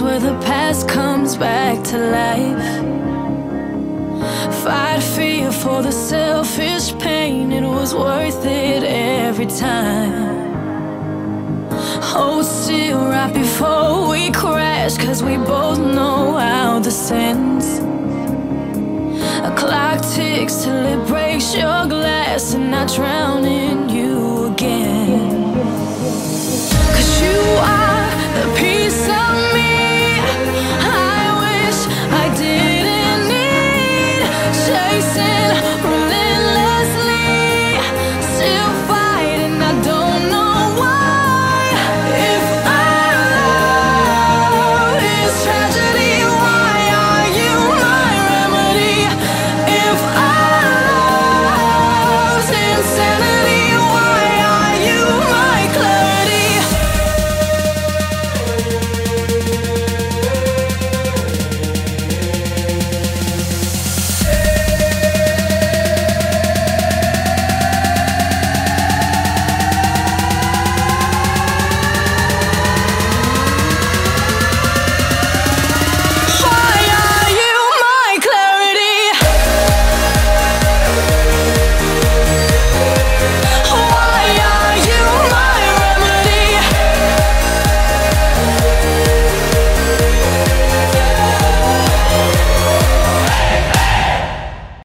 Where the past comes back to life. Fight fear for the selfish pain, it was worth it every time. Hold still right before we crash, cause we both know how the ends. A clock ticks till it breaks your glass, and I drown in